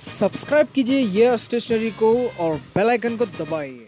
Subscribe कीजिए ये stationery को और बेल आइकन को दबाइए।